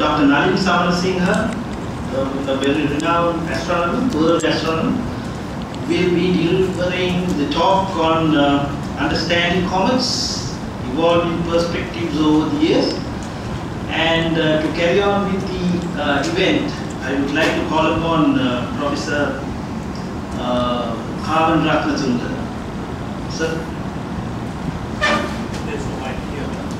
Dr. Nalin Samarasinha, uh, a very renowned astronomer, world astronomer, will be delivering the talk on uh, understanding comets, evolving perspectives over the years. And uh, to carry on with the uh, event, I would like to call upon uh, Professor uh, Ratnatunga. Sir. There's no mic here.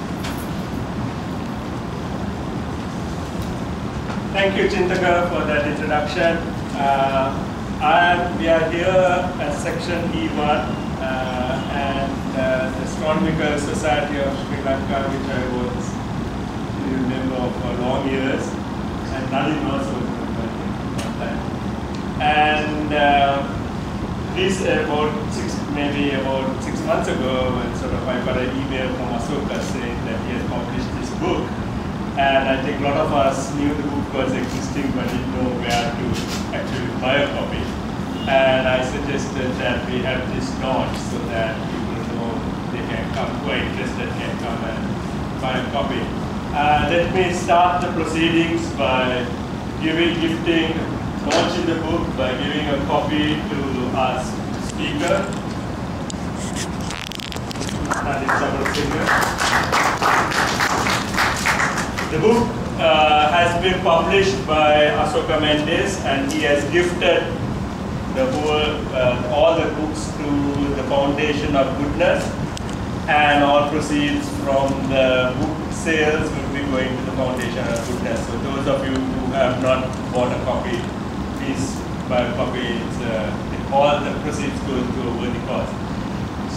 Thank you, Chintaka, for that introduction. Uh, I, we are here at section E1 uh, and uh, the Astronomical Society of Sri Lanka, which I was a member for long years, and Nalin also. And uh, this about six, maybe about six months ago, when sort of I got an email from Asoka saying that he has published this book. And I think a lot of us knew the book was existing but didn't know where to actually buy a copy. And I suggested that we have this launch so that people know they can come, who are interested can come and buy a copy. Uh, let me start the proceedings by giving, gifting, launching the book by giving a copy to our speaker, Nalin Samarasinha. The book uh, has been published by Asoka Mendis and he has gifted the whole, uh, all the books to the Foundation of Goodness and all proceeds from the book sales will be going to the Foundation of Goodness. So those of you who have not bought a copy, please buy a copy. Uh, all the proceeds go to a worthy cause.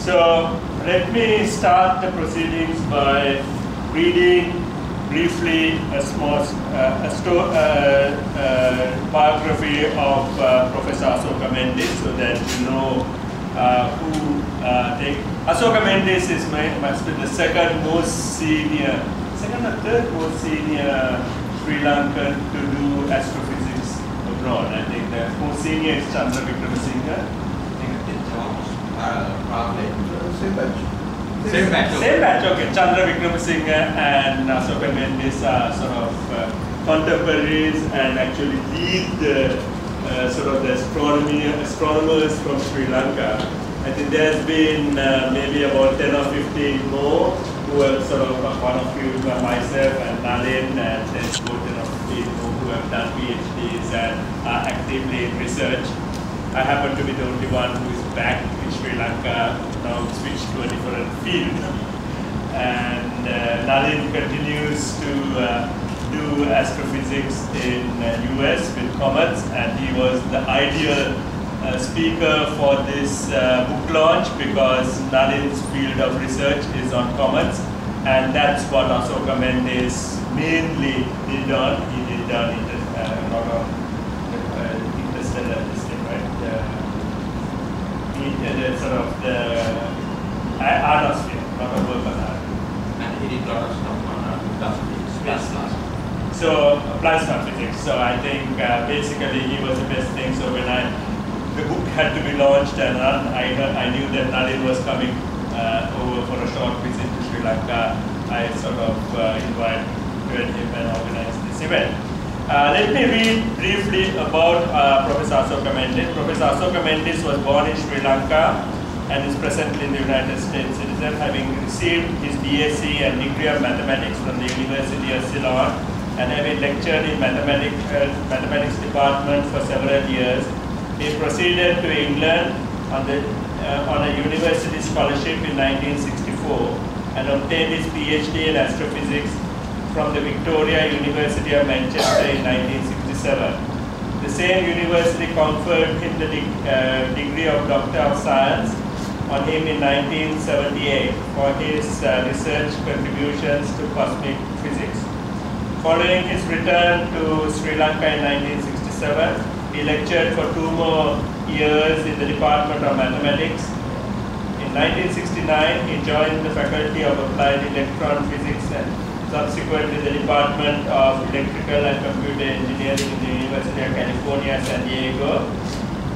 So let me start the proceedings by reading briefly a small uh, a sto- uh, uh, biography of uh, Professor Asoka Mendis so that you know uh, who uh, they, Asoka Mendis is my, must be the second most senior, second or third most senior Sri Lankan to do astrophysics abroad. I think the most senior is Chandra Wickramasinghe. I think it's John's uh, probably. Same batch. Same batch. Okay. Chandra Wickramasinghe and Asoka Mendis are sort of uh, contemporaries and actually lead the uh, sort of the astronomy astronomers from Sri Lanka. I think there's been uh, maybe about 10 or 15 more who are sort of uh, one of you, uh, myself and Nalin, and there's about 10 or 15 more who have done PhDs and are actively in research. I happen to be the only one who is back in Sri Lanka, now switched to a different field. And uh, Nalin continues to uh, do astrophysics in uh, US with comets, and he was the ideal uh, speaker for this uh, book launch because Nalin's field of research is on comets, and that's what Asoka Mendis mainly did on. He did on inter- uh, a lot of uh, interstellar this thing, right? Uh, he did sort of the uh, ionosphere, a lot of work on that. And he did lot of stuff on uh, space last. So plasma physics. So I think uh, basically he was the best thing. So when I the book had to be launched and run, I heard- I knew that Nalin was coming uh, over for a short visit to Sri Lanka. I sort of uh, invited him and organized this event. Uh, let me read briefly about uh, Professor Asoka. Professor Asoka was born in Sri Lanka and is presently in the United States citizen, having received his BSc and degree of mathematics from the University of Ceylon and having lectured in mathematics, uh, mathematics department for several years. He proceeded to England on, the, uh, on a university scholarship in 1964 and obtained his PhD in astrophysics from the Victoria University of Manchester in 1967. The same university conferred him the de- uh, degree of Doctor of Science on him in 1978 for his uh, research contributions to cosmic physics. Following his return to Sri Lanka in 1967, he lectured for two more years in the Department of Mathematics. In 1969, he joined the Faculty of Applied Electron Physics and subsequently the Department of Electrical and Computer Engineering in the University of California, San Diego,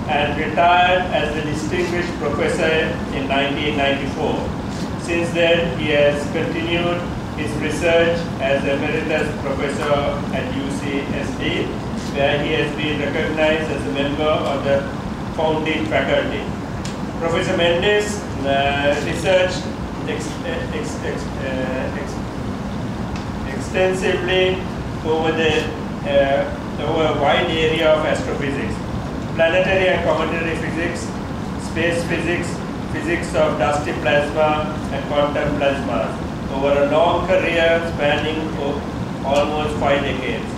and retired as a distinguished professor in 1994. Since then, he has continued his research as emeritus professor at UCSD, where he has been recognized as a member of the founding faculty. Professor Mendis uh, researched ex- ex- ex- uh, extensively over the uh, over a wide area of astrophysics, planetary and cometary physics, space physics, physics of dusty plasma and quantum plasma over a long career spanning almost five decades.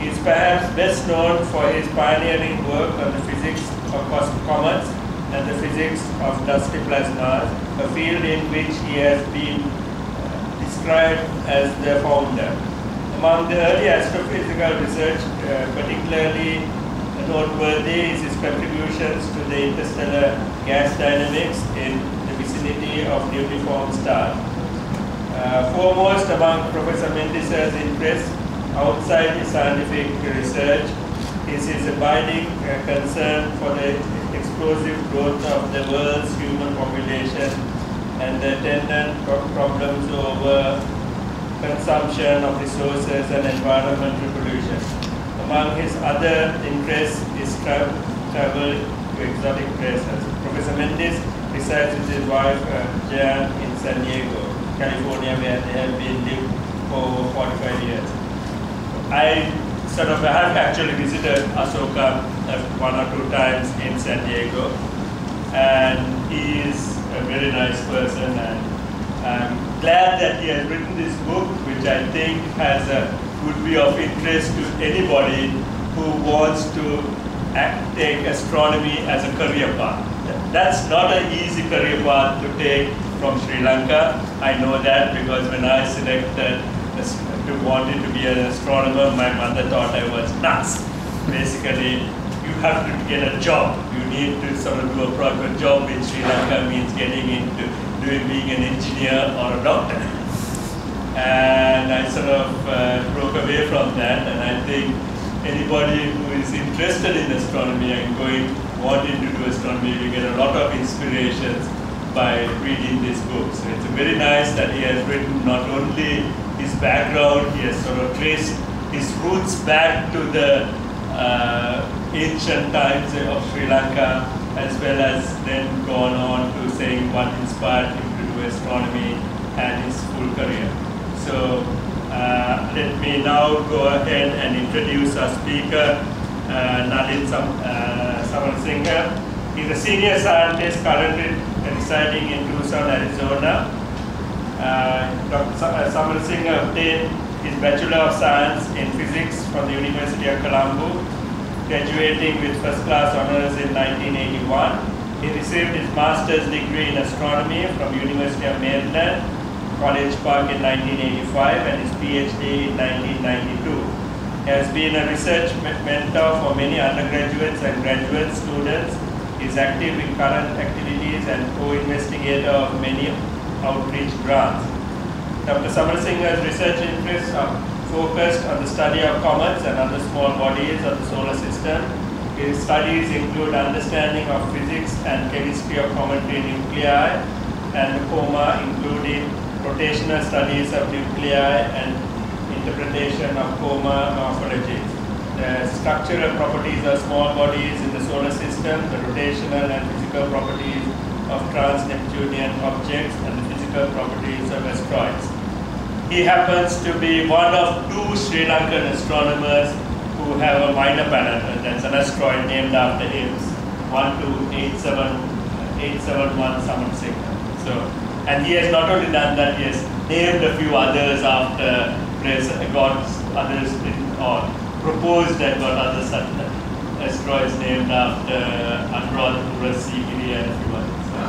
He is perhaps best known for his pioneering work on the physics of comets and the physics of dusty plasmas, a field in which he has been described as the founder. Among the early astrophysical research, uh, particularly noteworthy is his contributions to the interstellar gas dynamics in the vicinity of newly formed stars. Uh, foremost among Professor Mendis's interests outside his scientific research is his abiding uh, concern for the explosive growth of the world's human population and the attendant pro- problems over consumption of resources and environmental pollution. Among his other interests is tra- travel to exotic places. Professor Mendis resides with his wife uh, Jan in San Diego, California, where they have been lived for over 45 years. I sort of have actually visited Asoka uh, one or two times in San Diego, and he is a very nice person, and I'm glad that he has written this book, which I think has a, would be of interest to anybody who wants to act, take astronomy as a career path. That's not an easy career path to take from Sri Lanka. I know that because when I selected to wanted to be an astronomer, my mother thought I was nuts. Basically, you have to get a job. You need to sort of do a proper job in Sri Lanka means getting into doing being an engineer or a doctor. And I sort of uh, broke away from that, and I think anybody who is interested in astronomy and going wanting to do astronomy will get a lot of inspirations by reading this book. So it's very nice that he has written not only his background, he has sort of traced his roots back to the ancient times of Sri Lanka, as well as then gone on to saying what inspired him to do astronomy and his full career. So uh, let me now go ahead and introduce our speaker, uh, Nalin Sam, uh, Samarasinha. He's a senior scientist currently residing in Tucson, Arizona. Uh, Dr. Sa- uh, Samarasinha obtained his Bachelor of Science in Physics from the University of Colombo, graduating with first class honors in 1981. He received his master's degree in astronomy from University of Maryland, College Park in 1985 and his PhD in 1992. He has been a research mentor for many undergraduates and graduate students. He is active in current activities and co-investigator of many outreach grants. Dr. Samarasinha's research interests are focused on the study of comets and other small bodies of the solar system. His studies include understanding of physics and chemistry of cometary nuclei and coma, including rotational studies of nuclei and interpretation of coma morphology. The structural properties of small bodies in the solar system, the rotational and physical properties of trans-Neptunian objects, and the physical properties of asteroids. He happens to be one of two Sri Lankan astronomers who have a minor planet, and that's an asteroid named after him, 12871 Samarasinha. So, and he has not only done that, he has named a few others after place, uh, got others in, or proposed and got other such asteroids named after Anuradhapura, Sigiri, and a few others. So,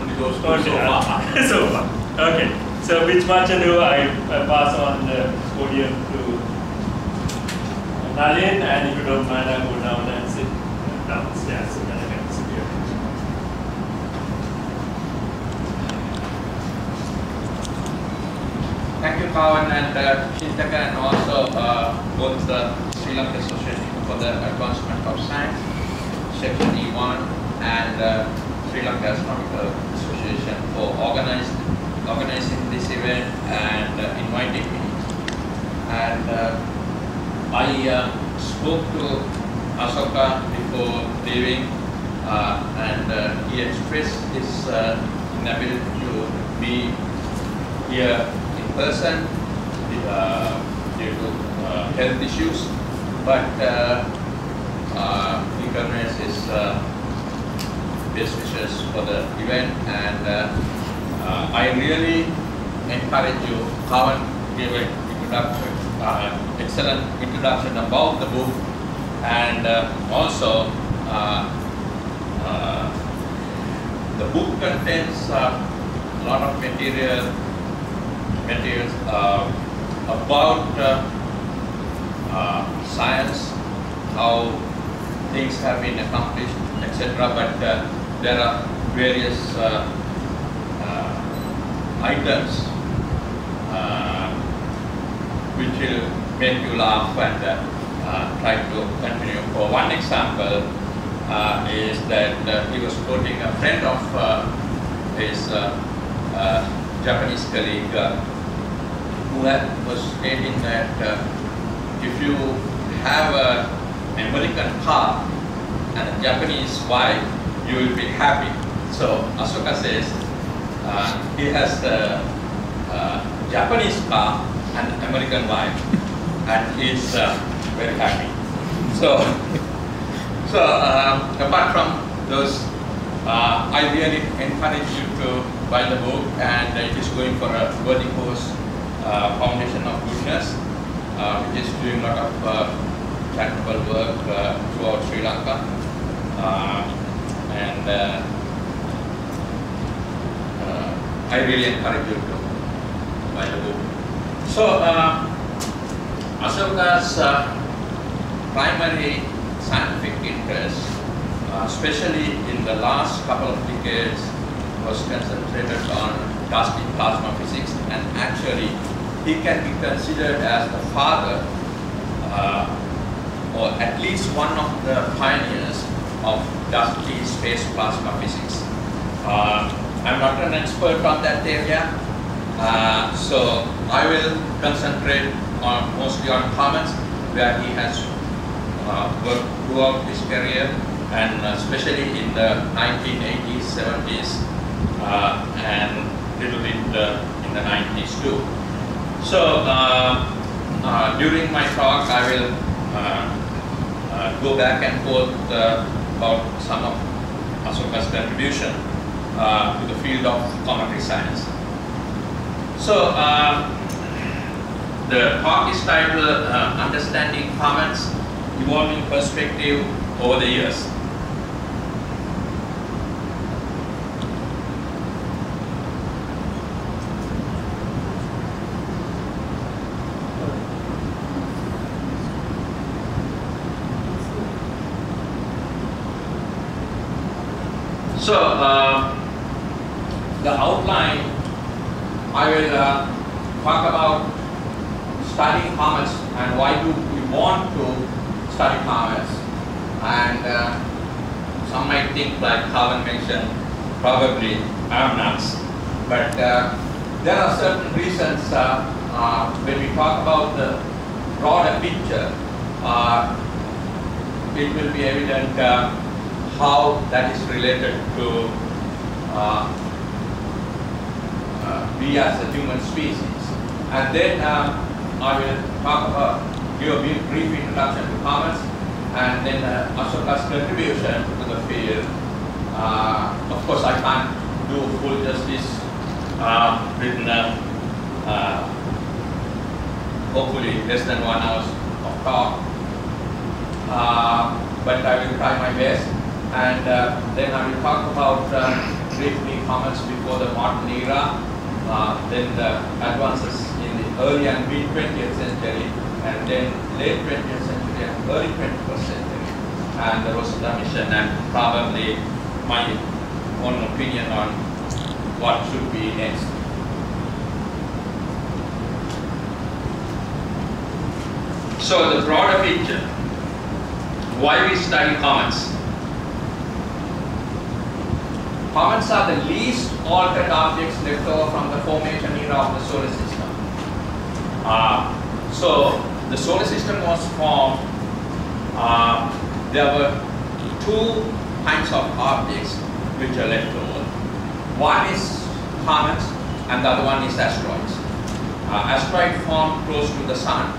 Only to so uh, far. so far. Okay. So with much ado, I, I pass on the podium to Nalin, and if you don't mind, I go down and sit downstairs. Thank you, Kavan and uh, Chintaka, and also uh, both the Sri Lanka Association for the Advancement of Science, Section E1, and uh, Sri Lanka Astronomical Association for organized organizing this event and uh, inviting me. And uh, I uh, spoke to Asoka before leaving uh, and uh, he expressed his uh, inability to be here in person due to health issues, but he conveys his best wishes for the event and uh, I really encourage you, and give an introduction, uh, excellent introduction about the book and uh, also uh, uh, the book contains a lot of material materials about science, how things have been accomplished, etc. But there are various items uh, which will make you laugh and uh, try to continue. For one example, uh, is that uh, he was quoting a friend of uh, his uh, Japanese colleague who was stating that if you have an American car and a Japanese wife, you will be happy. So Asoka says uh, he has a, uh Japanese car and American wife, and he's uh, very happy. So, so uh, apart from those, uh, I really encourage you to buy the book, and it is going for a worthy cause uh, Foundation of Goodness, which is doing a lot of charitable work uh, throughout Sri Lanka. Uh, and uh, I really encourage you to buy the book. So, uh, Asoka's uh, primary scientific interest, uh, especially in the last couple of decades, was concentrated on dust in plasma physics, and actually, he can be considered as the father, uh, or at least one of the pioneers of dusty space plasma physics. Uh, I'm not an expert on that area, uh, so I will concentrate on mostly on comets where he has uh, worked throughout his career and especially in the 1980s, 70s, uh, and little bit in the 90s too. So uh, uh, during my talk, I will uh, go back and forth about some of Asoka's contribution uh, to the field of cometary science. So uh, the talk is titled Understanding Comets, Evolving Perspective Over the Years. So, uh, the outline, I will uh, talk about studying comets and why do we want to study comets. And uh, some might think, like Kavan mentioned, probably I'm nuts. But uh, there are certain reasons uh, uh, when we talk about the broader picture, uh, it will be evident how that is related to uh, we as a human species. And then uh, I will talk about, give a brief introduction to comets, and then uh, Asoka's contribution to the field. Uh, of course, I can't do full justice uh, uh, hopefully less than one hour of talk. Uh, but I will try my best. And uh, then I will talk about uh, briefly comets before the modern era, then the advances in the early and mid 20th century, and then late 20th century and early 21st century, and the Rosetta mission, and probably my own opinion on what should be next. So the broader picture, why we study comets. Comets are the least altered objects left over from the formation era of the solar system. Uh, so the solar system was formed, uh, there were two kinds of objects which are left over. One is comets and the other one is asteroids. Uh, asteroid form close to the sun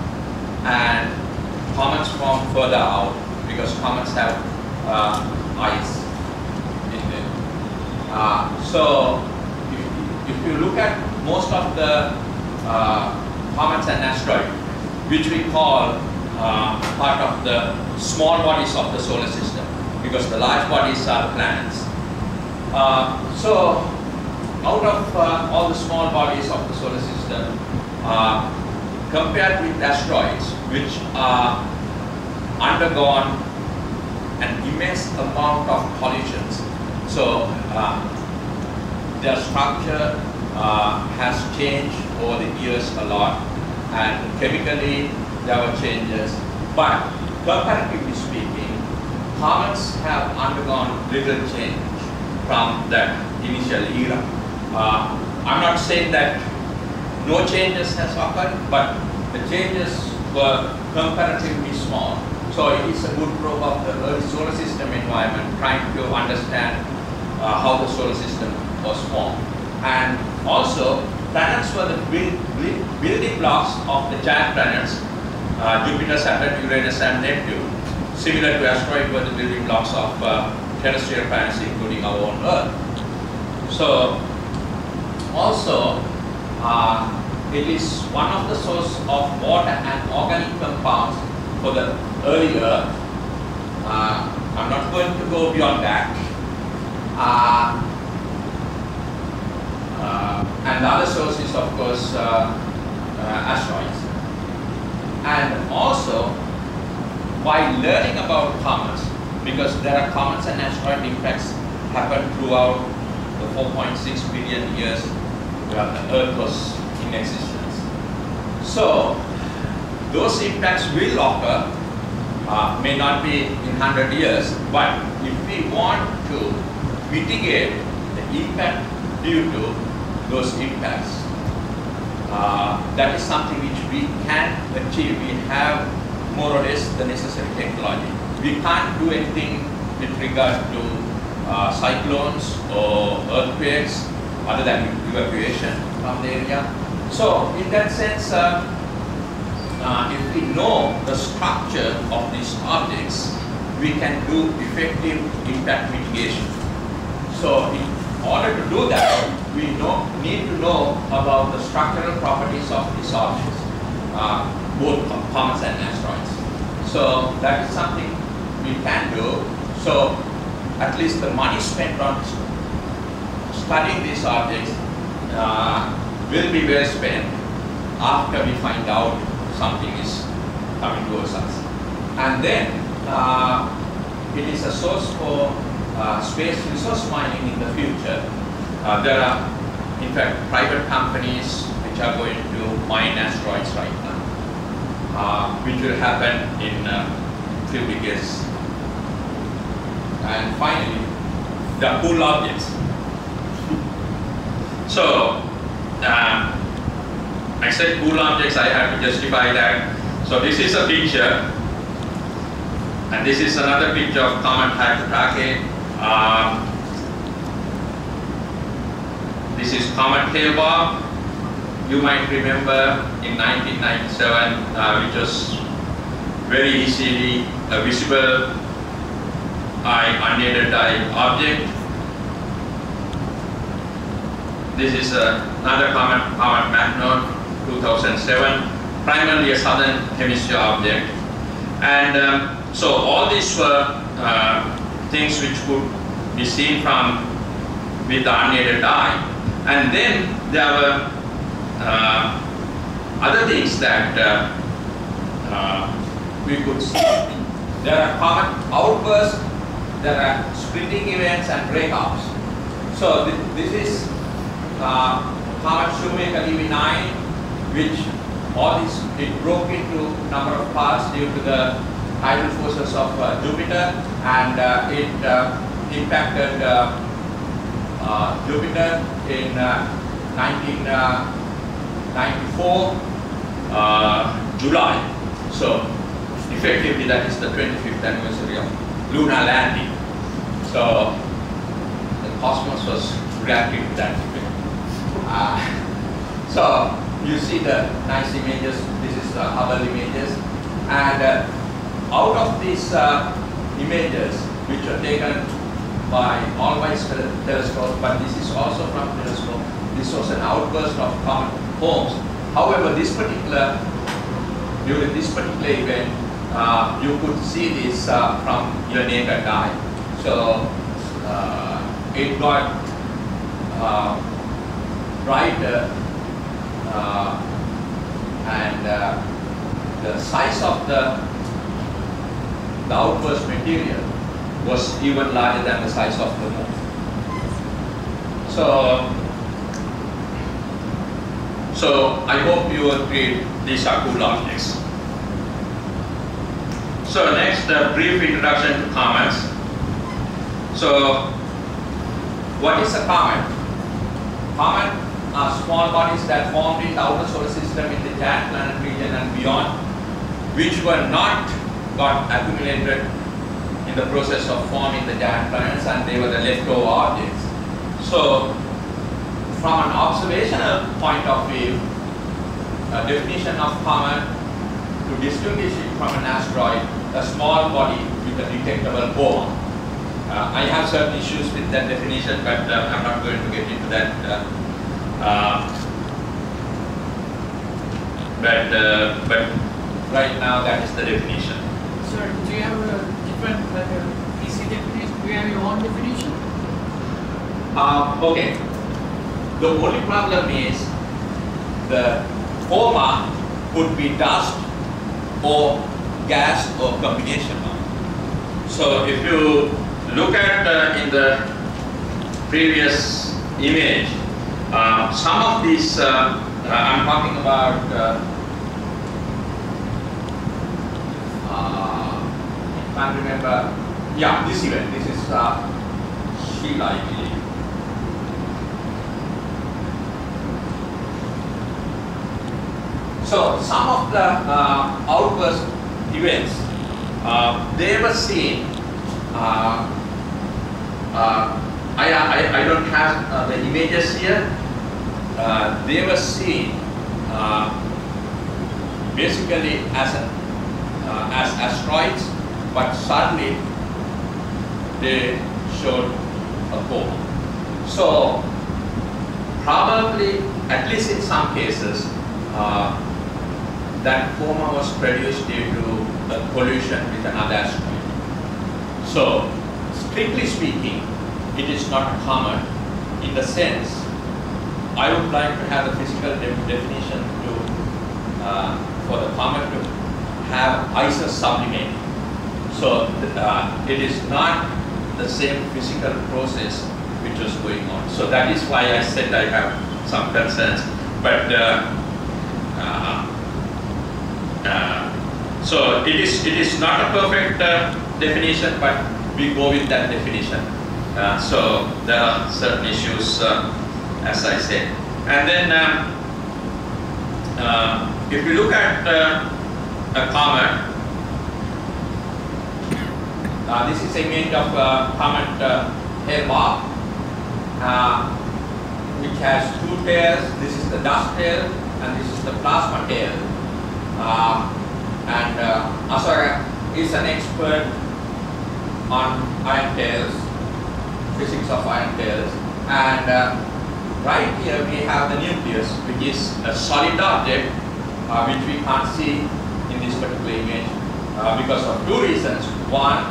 and comets formed further out because comets have uh, ice. Uh, so if, if you look at most of the uh, comets and asteroids, which we call uh, part of the small bodies of the solar system, because the large bodies are planets. So out of all the small bodies of the solar system, compared with asteroids, which are undergone an immense amount of collisions. So uh, their structure uh, has changed over the years a lot and chemically there were changes. But comparatively speaking, comets have undergone little change from that initial era. Uh, I'm not saying that no changes has occurred, but the changes were comparatively small. So it is a good probe of the early solar system environment, trying to understand uh, how the solar system was formed. And also, planets were the build, build, building blocks of the giant planets, uh, Jupiter, Saturn, Uranus, and Neptune. Similar to asteroids were the building blocks of uh, terrestrial planets, including our own Earth. So, also, uh, it is one of the source of water and organic compounds for the early Earth. Uh, I'm not going to go beyond that. Uh, uh, and the other source is, of course, uh, asteroids. And also, by learning about comets, because there are comets and asteroid impacts happen throughout the 4.6 billion years where the Earth was in existence. So, those impacts will occur, uh, may not be in 100 years, but if we want to mitigate the impact due to those impacts, uh, that is something which we can achieve. We have more or less the necessary technology. We can't do anything with regard to uh, cyclones or earthquakes other than evacuation from the area. So in that sense, uh, uh, if we know the structure of these objects, we can do effective impact mitigation. So in order to do that, we know, need to know about the structural properties of these objects, uh, both comets and asteroids. So that is something we can do. So at least the money spent on studying these objects uh, will be well spent after we find out something is coming towards us. And then uh, it is a source for uh, space resource mining in the future. Uh, there are, in fact, private companies which are going to mine asteroids right now, uh, which will happen in a few decades. And finally, the cool objects. So, uh, I said cool objects, I have to justify that. So this is a picture, and this is another picture of comet Hyakutake. Um, this is comet Hale-Bopp. You might remember in 1997, uh, which was very easily a visible eye, unaided eye object. This is uh, another comet, comet McNaught, 2007, primarily a southern hemisphere object. And um, so all these were uh, things which could be seen from with the unaided eye. And then there were uh, other things that uh, uh, we could see. There are comet outbursts, there are splitting events and breakups. So th this is uh, comet Shoemaker-Levy 9, which all this, it broke into number of parts due to the tidal forces of uh, Jupiter and uh, it uh, impacted uh, uh, Jupiter in uh, 1994 uh, July. So effectively that is the 25th anniversary of lunar landing. So the cosmos was reacting to that. Uh, so you see the nice images, this is the Hubble images and uh, out of these uh, images which are taken by Allwise telescope, but this is also from telescope. This was an outburst of comet Holmes. However, this particular, during this particular event, uh, you could see this uh, from your naked eye. So, uh, it got uh, brighter uh, and uh, the size of the, the outburst material was even larger than the size of the moon. So, so I hope you agree these are cool objects. So next, a brief introduction to comets. So, what is a comet? Comet are small bodies that formed in the outer solar system in the giant planet region and beyond, which were not got accumulated in the process of forming the giant planets and they were the leftover objects. So, from an observational point of view, a definition of comet to distinguish it from an asteroid, a small body with a detectable coma. Uh, I have certain issues with that definition, but uh, I'm not going to get into that. Uh, uh but, uh, but right now that is the definition. Sir, do you have a different, like a PC definition? Do you have your own definition? Uh, okay. The only problem is the coma could be dust or gas or combination. So if you look at uh, in the previous image, uh, some of these, uh, uh I'm talking about uh, uh, I can't remember, yeah, this event, this is Scheila, I believe. So some of the uh, outburst events, uh, they were seen, uh, uh I, I, I, don't have uh, the images here, uh, they were seen basically as, a, as asteroids, but suddenly they showed a core. So probably, at least in some cases, uh, that coma was produced due to a collision with another asteroid. So, strictly speaking, it is not comet in the sense I would like to have a physical de definition to uh, for the comet to have sublimating. So uh, it is not the same physical process which was going on. So that is why I said I have some concerns. But uh, uh uh, so it is it is not a perfect uh, definition, but we go with that definition. Uh, so there are certain issues, as I said, and then if you look at a comet, this is a image of comet uh, which has two tails. This is the dust tail, and this is the plasma tail. Uh, and uh, Asoka is an expert on ion tails, physics of ion tails. And uh, right here we have the nucleus, which is a solid object, uh, which we can't see in this particular image uh, because of two reasons. One,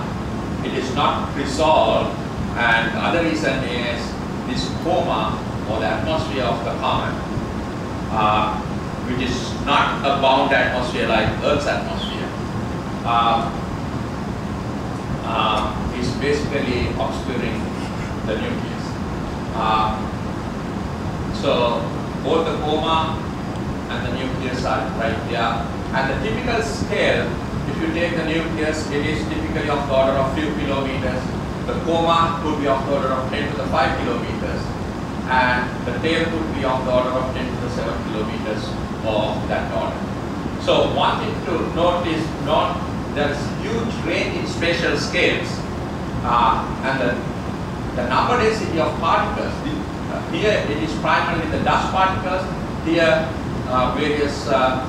it is not resolved, and the other reason is this coma or the atmosphere of the comet. Uh, which is not a bound atmosphere like Earth's atmosphere, uh, uh, is basically obscuring the nucleus. Uh, so both the coma and the nucleus are right here. And the typical scale, you take the nucleus, it is typically of the order of few kilometers. the coma could be of the order of 10 to the 5 kilometers and the tail could be of the order of 10 to the 7 kilometers of that order. So one thing to note is not there's huge range in spatial scales uh, and the, the number density of particles. Uh, here it is primarily the dust particles, here uh, various uh,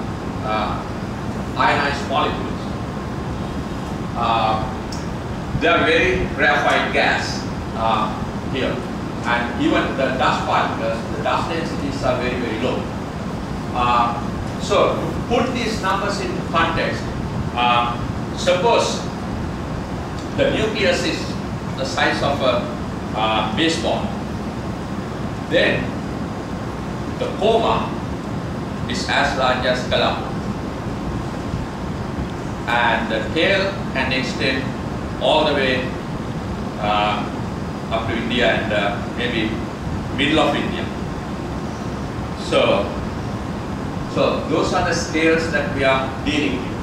uh, ionized molecules. Uh, they are very rarefied gas here and even the dust particles, the dust densities are very, very low. Uh, so to put these numbers into context, uh, suppose the nucleus is the size of a uh, baseball, then the coma is as large as Colombo. And the tail can extend all the way uh, up to India and uh, maybe middle of India. So, so those are the scales that we are dealing with.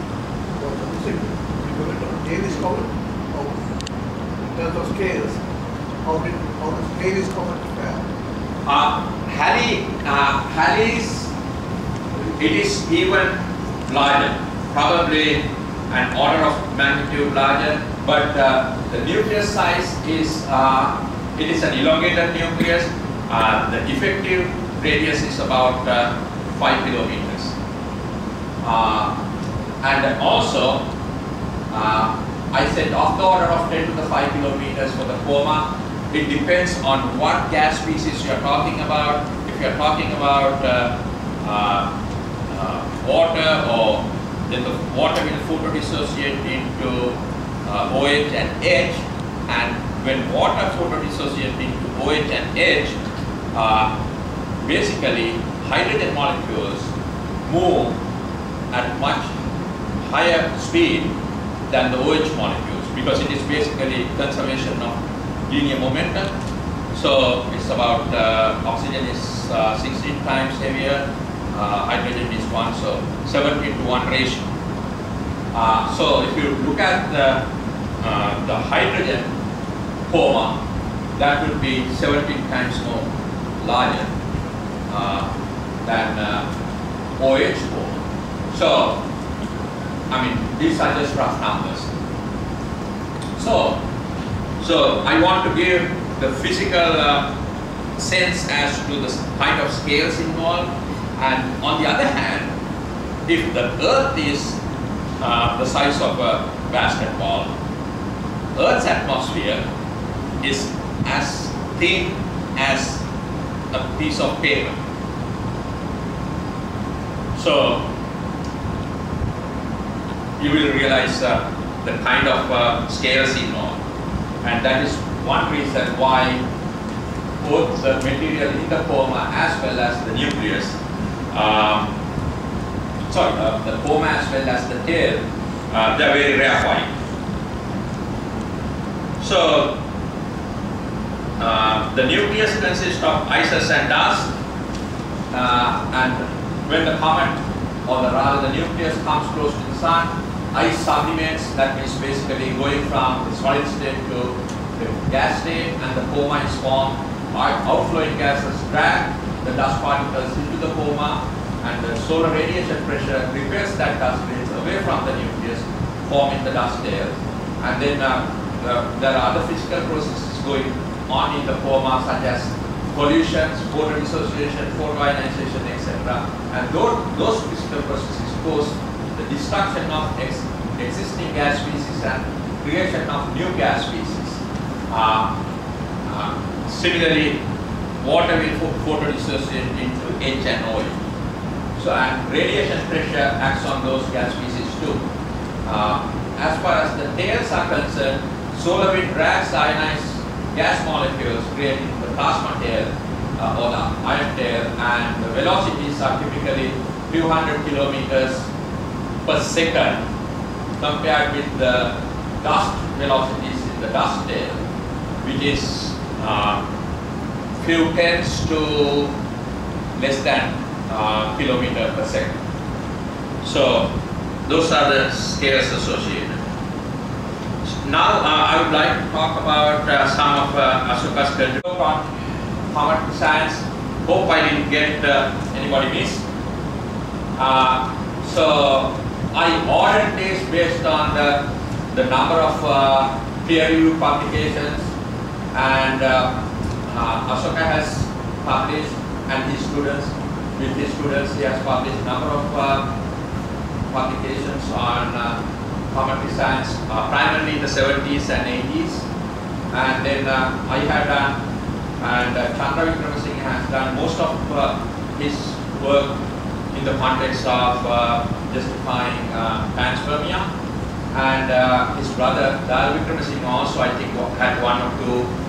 Tail is covered, in terms of scales, how did, how the scale is covered to fare? Uh, Halley, uh, Halley's, it is even larger, probably an order of magnitude larger, but uh, the nucleus size is, uh, it is an elongated nucleus. Uh, the effective radius is about uh, 5 kilometers. Uh, and also, uh, I said of the order of 10 to the 5 kilometers for the coma. It depends on what gas species you are talking about. If you are talking about water or then the water will photodissociate into uh, OH and H and when water photodissociates into OH and H, uh, basically hydrogen molecules move at much higher speed than the OH molecules because it is basically conservation of linear momentum. So it's about uh, oxygen is uh, 16 times heavier, uh, hydrogen is 1, so 17 to 1 ratio. Uh, so if you look at the uh, the hydrogen coma, that would be 17 times more larger uh, than OH coma. So, I mean, these are just rough numbers. So, so I want to give the physical uh, sense as to the kind of scales involved. And on the other hand, if the Earth is uh, the size of a basketball, Earth's atmosphere is as thin as a piece of paper. So you will realize uh, the kind of uh, scales involved. And that is one reason why both the material in the coma as well as the nucleus, um, sorry, uh, the coma as well as the tail, uh, they are very rarefied. So, uh, the nucleus consists of ices and dust, uh, and when the comet, or the, rather the nucleus comes close to the sun, ice sublimates, that means basically going from the solid state to the gas state, and the coma is formed. Outflowing gases drag the dust particles into the coma, and the solar radiation pressure repels that dust grains away from the nucleus, forming the dust tail. And then uh, uh, there are other physical processes going on in the coma such as pollution, photodissociation, photoionization, etc. And those, those physical processes cause the destruction of ex existing gas species and creation of new gas species. Uh, uh, similarly, water will photodissociate into H and OH. So, and radiation pressure acts on those gas species too. Uh, as far as the tails are concerned, solar wind drags ionized gas molecules creating the plasma tail uh, or the ion tail and the velocities are typically 200 kilometers per second compared with the dust velocities in the dust tail which is uh, few tens to less than uh, kilometer per second. So those are the scales associated. now uh, I would like to talk about uh, some of uh, career on comet science. Hope I didn't get uh, anybody miss. Uh, so I ordered this based on the, the number of uh, peer-reviewed publications and uh, Asoka has published and his students, with his students he has published a number of uh, publications on uh, cometary science, uh, primarily in the 70s and 80s. And then uh, I have done, and uh, Chandra Wickramasinghe has done most of uh, his work in the context of uh, justifying panspermia. And his brother, Dayal Wickramasinghe also, I think, had one or two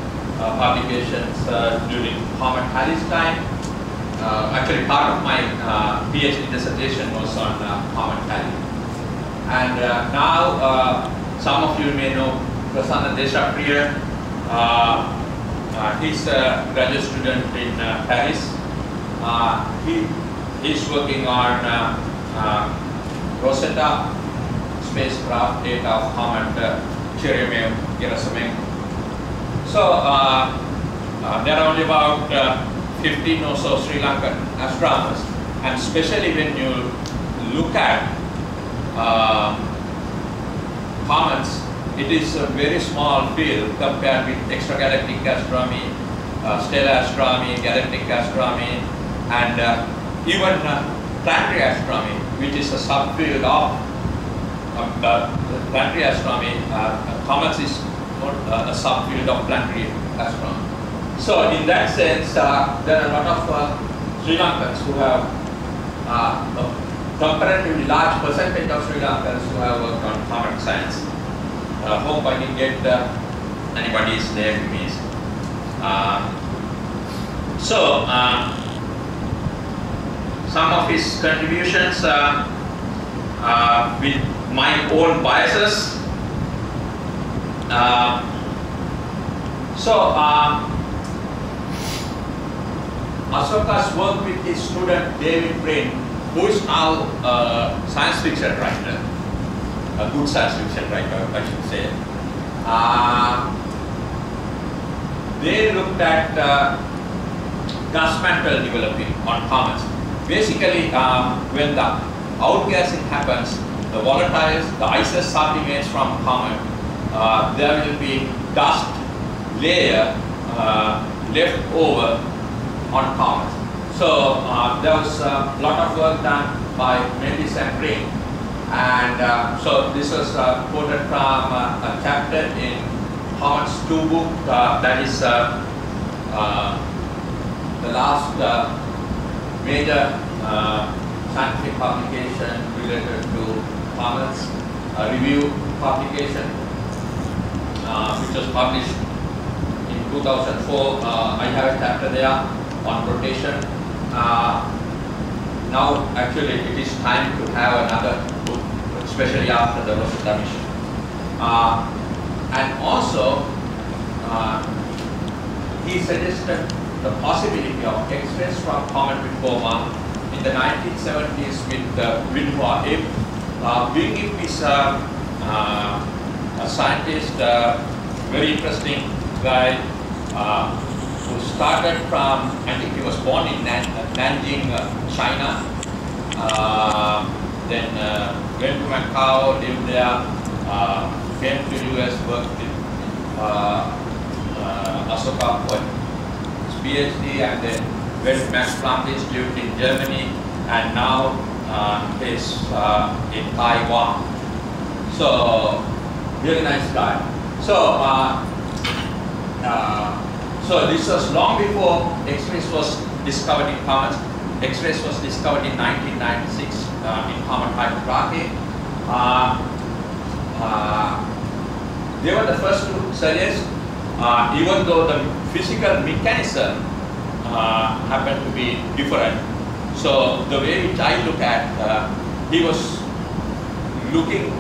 publications uh, during Comet Halley's time. Uh, actually, part of my uh, PhD dissertation was on uh, Comet Halley. And uh, now, uh, some of you may know Prasanna Deshapriya. Uh, uh, he's a graduate student in uh, Paris. Uh, he is working on uh, uh, Rosetta spacecraft data of comet uh, Churyumov-Gerasimenko. So, uh, uh, there are only about uh, 15 or so Sri Lankan astronomers, and especially when you look at comets, it is a very small field compared with extragalactic astronomy, stellar astronomy, galactic astronomy, and even planetary astronomy, which is a subfield of uh, planetary astronomy. Uh, comets is a subfield of planetary astronomy. So in that sense, uh, there are a lot of uh, Sri Lankans who have uh, a comparatively large percentage of Sri Lankans who have worked on comet science. Uh, hope I didn't get uh, anybody's name missed. Uh, so, uh, some of his contributions uh, uh, with my own biases. Uh, so, uh, Asoka's work with his student David Brin, who is now a science fiction writer, a good science fiction writer, I should say. Uh, they looked at uh, gas mantle developing on comets. Basically, uh, when the outgassing happens, the volatiles, the ices sublimate from comet, uh, there will be dust layer uh, left over on comets. So uh, there was a lot of work done by Mendis and. And uh, so this was quoted from a chapter in Comets 2 book that is the last major scientific publication related to comets, a review publication which was published in 2004. Uh, I have a chapter there on rotation. Uh, now actually it is time to have another book, especially after the Rosetta mission. Uh, and also, he suggested the possibility of X-rays from comet Wickhoma in the 1970s with uh, Wing-Huen Ip. Uh, is a, uh, a scientist, uh, very interesting guy, uh, who started from, I think he was born in Nan- Nanjing, uh, China. Uh, then went to Macau, lived there, came to US, worked with uh, Asoka for his PhD, and then went to Max Planck Institute in Germany, and now uh, is uh, in Taiwan. So, really nice guy. So, uh, uh, so this was long before X-rays was discovered in comets. X-rays was discovered in 1996 uh, in Hyakutake. Uh, uh, they were the first to suggest, uh, even though the physical mechanism happened to be different. So the way which I look at, he was looking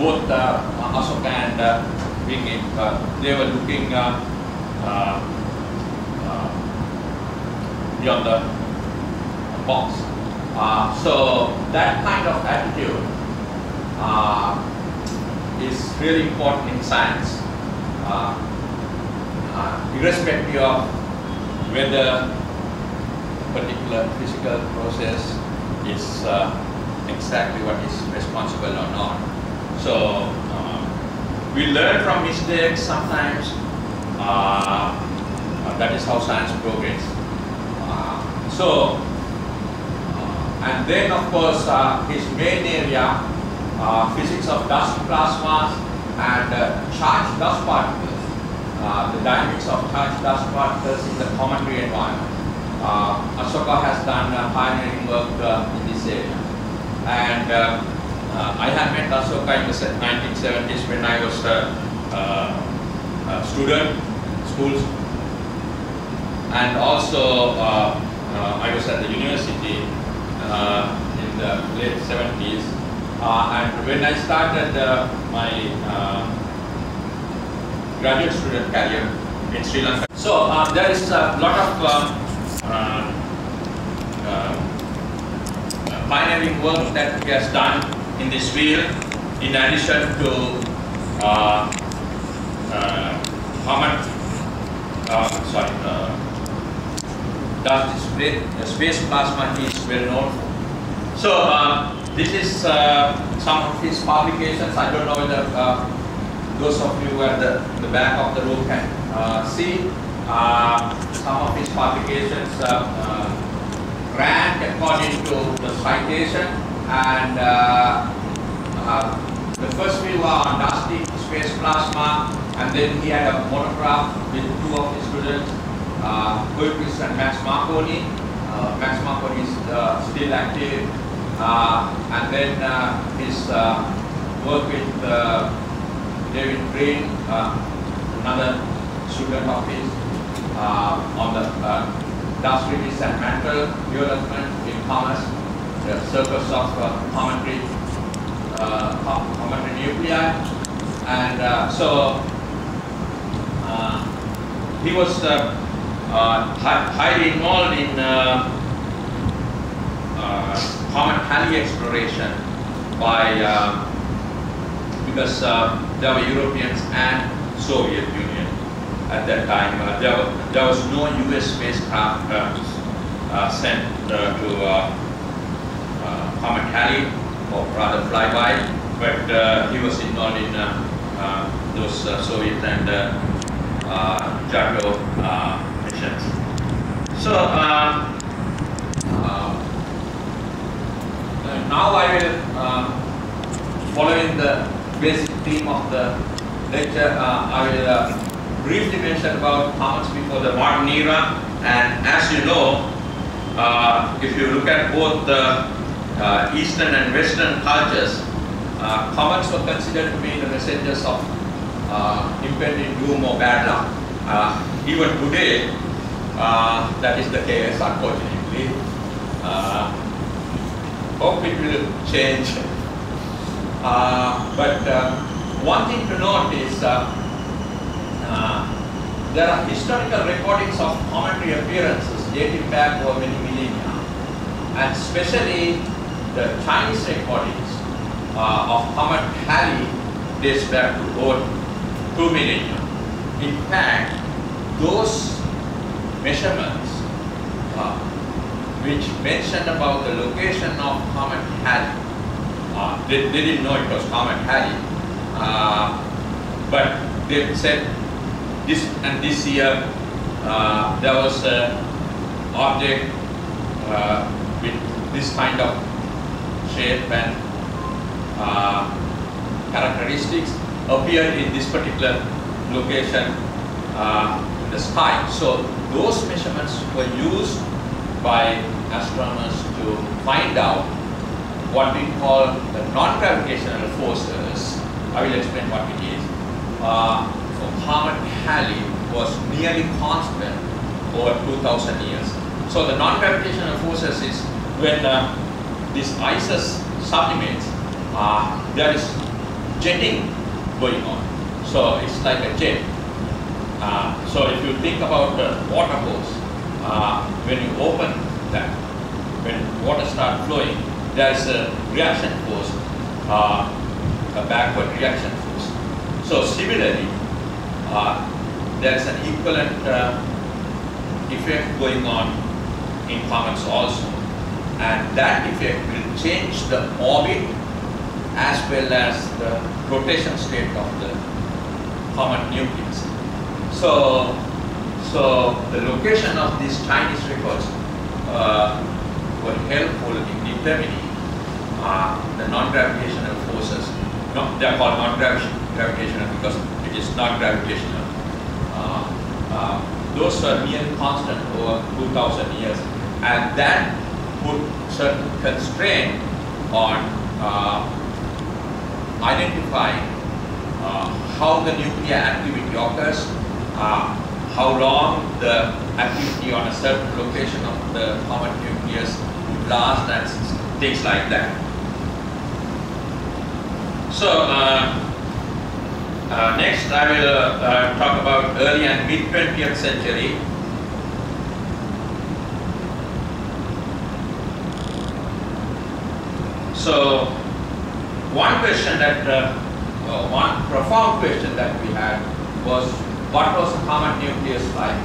both uh, Asoka and uh, uh, they were looking beyond the box. So that kind of attitude is really important in science. Irrespective of whether particular physical process is uh, exactly what is responsible or not. So uh, we learn from mistakes sometimes. Uh, uh, that is how science progresses. Uh, so, uh, and then of course his main area, physics of dust plasmas and charged dust particles, the dynamics of charged dust particles in the cometary environment. Uh, Asoka has done pioneering work in this area. And I had met Asoka in the 1970s when I was a, uh, student, school and also uh, uh, I was at the university uh, in the late 70s uh, and when I started uh, my uh, graduate student career in Sri Lanka. So uh, there is a lot of uh, uh, pioneering work that he has done in this field in addition to uh, uh, comet, uh, sorry, uh, the space, plasma is well known. So uh, this is uh, some of his publications. I don't know whether uh, those of you at the, the back of the room can uh, see some of his publications ranked according to the citation and uh, uh, the first few are on dusty space plasma and then he had a monograph with two of his students uh, and Max Marconi. Uh, Max Marconi is still active. And then his work with David Brin, another student of his, on the uh, dust release and mantle development in comets, the circus of uh, cometary, uh, com- cometary nuclei. And uh, so uh, he was uh, uh, highly involved in uh, uh, comet Halley exploration by uh, because uh, there were Europeans and Soviet Union at that time. Uh, there, wa- there was no U.S. spacecraft uh, uh, sent uh, to uh, uh, or rather flyby, but uh, he was involved in uh, uh, those uh, Soviet and uh, uh, missions. So now I will, following the basic theme of the lecture, I will briefly mention about comets before the modern era. And as you know, uh, if you look at both the uh, Eastern and Western cultures, uh, comets were considered to be the messengers of uh, impending doom or bad luck. Uh, even today, uh, that is the case, unfortunately. Hope it will change. But one thing to note is there are historical recordings of cometary appearances dating back over many millennia, and especially the Chinese recordings uh, of Comet Halley dates back to over two millennia. In fact, those measurements uh, which mentioned about the location of Comet Halley. Uh, they, they didn't know it was Comet Halley, uh, but they said this and this year uh, there was an object uh, with this kind of shape and uh, characteristics appear in this particular location uh, in the sky. So those measurements were used by astronomers to find out what we call the non-gravitational forces. I will explain what it is. Uh, so Comet Halley was nearly constant over 2000 years. So the non-gravitational forces is when uh, this ices sublimates, uh, there is jetting going on. So it's like a jet. Uh, so if you think about the water hose, uh, when you open that, when water starts flowing, there is a reaction force, uh, a backward reaction force. So similarly, uh, there is an equivalent uh, effect going on in comets also. And that effect will change the orbit as well as the rotation state of the comet nucleus. So, so the location of these Chinese records uh, were helpful in determining uh, the non-gravitational forces. No, they are called non-gravitational because it is not gravitational. Uh, uh, those were merely constant over 2000 years and that put certain constraint on uh, identifying uh, how the nuclear activity occurs, uh, how long the activity on a certain location of the comet nucleus would last and things like that. So uh, uh, next I will uh, talk about early and mid 20th century. So one question that, uh, one profound question that we had was what was the comet nucleus like?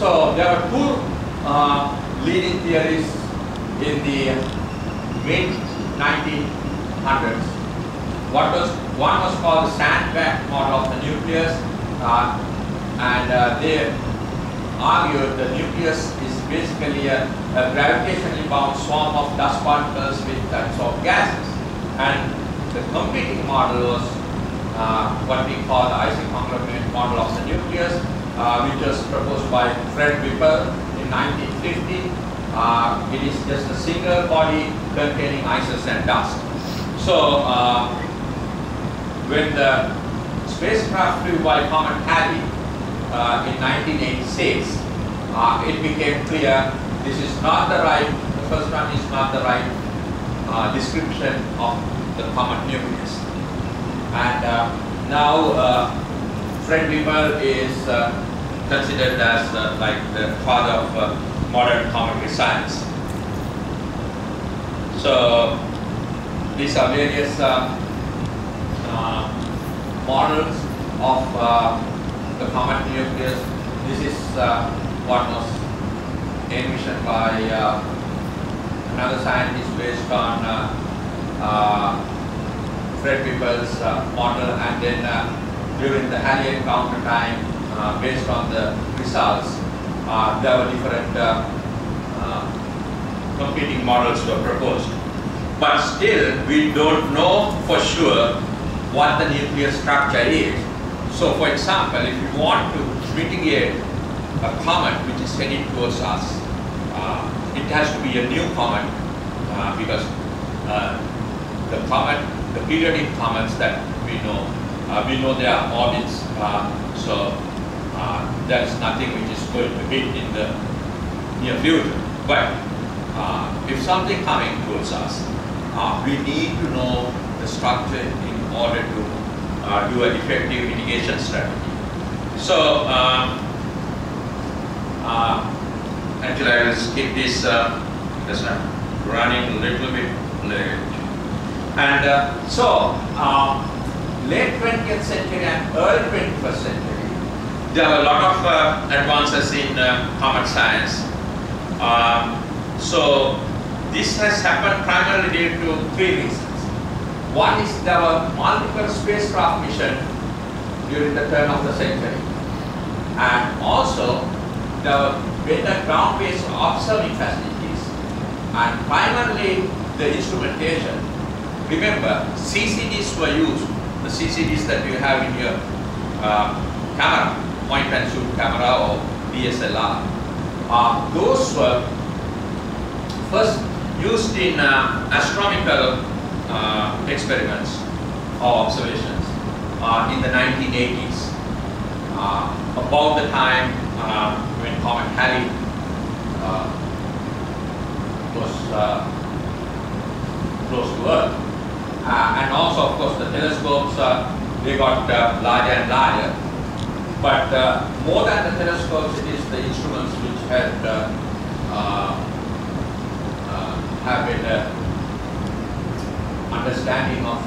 So there were two uh, leading theories in the mid 1900s. What was one was called the sandbank model of the nucleus, uh, and uh, they argued the nucleus is basically a, a gravitationally bound swarm of dust particles with absorbed gases. And the competing model was uh, what we call the icy conglomerate model of the nucleus, uh, which was proposed by Fred Whipple in 1950. Uh, it is just a single body containing ices and dust. So uh, when the spacecraft flew by Comet Halley uh, in 1986, uh, it became clear this is not the right, the first one is not the right uh, description of the comet nucleus. And uh, now uh, Fred Whipple is uh, considered as uh, like the father of uh, modern cometary science. So these are various models of the comet nucleus. This is what was envisioned by uh, another scientist based on uh, uh, Fred uh, model and then during the Halley encounter time based on the results there were different competing models were proposed. But still we don't know for sure what the nuclear structure is. So for example, if you want to mitigate a comet which is heading towards us. Uh, it has to be a new comet uh, because uh, the comet, the periodic comets that we know, uh, we know their orbits, uh, so there is nothing which is going to hit in the near future. But if something coming towards us, we need to know the structure in order to do an effective mitigation strategy. So uh, actually, I will skip this. Uh, this one, running a little bit late. And uh, so, uh, late 20th century and early 21st century, there are a lot of uh, advances in uh, comet science. Um, so, this has happened primarily due to three reasons. One is there were multiple spacecraft missions during the turn of the century. And also, the better ground-based observing facilities and primarily the instrumentation. Remember, CCDs were used, the CCDs that you have in your uh, camera, point and shoot camera or DSLR. Uh, those were first used in uh, astronomical uh, experiments or observations uh, in the 1980s, uh, about the time when Comet Halley uh, was uh, close to Earth. Uh, and also, of course, the telescopes, uh, they got uh, larger and larger. But uh, more than the telescopes, it is the instruments which had have an understanding of